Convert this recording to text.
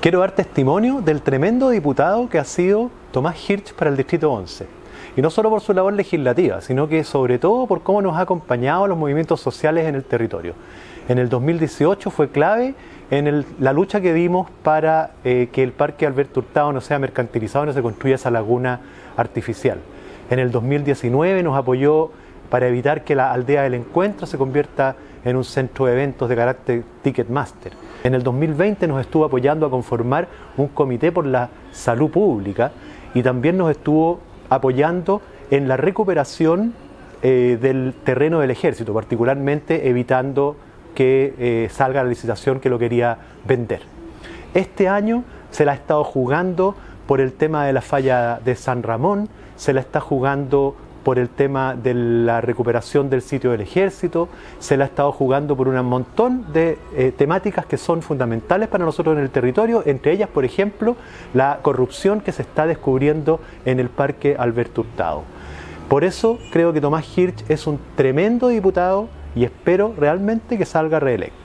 Quiero dar testimonio del tremendo diputado que ha sido Tomás Hirsch para el Distrito 11. Y no solo por su labor legislativa, sino que sobre todo por cómo nos ha acompañado a los movimientos sociales en el territorio. En el 2018 fue clave en la lucha que dimos para eh, que el Parque Alberto Hurtado no sea mercantilizado, no se construya esa laguna artificial. En el 2019 nos apoyó para evitar que la aldea del encuentro se convierta en un centro de eventos de carácter Ticketmaster. En el 2020 nos estuvo apoyando a conformar un comité por la salud pública y también nos estuvo apoyando en la recuperación eh, del terreno del ejército, particularmente evitando que eh, salga la licitación que lo quería vender. Este año se la ha estado jugando por el tema de la falla de San Ramón, se la está jugando por el tema de la recuperación del sitio del ejército, se la ha estado jugando por un montón de eh, temáticas que son fundamentales para nosotros en el territorio, entre ellas, por ejemplo, la corrupción que se está descubriendo en el Parque Alberto Hurtado. Por eso creo que Tomás Hirsch es un tremendo diputado y espero realmente que salga reelecto.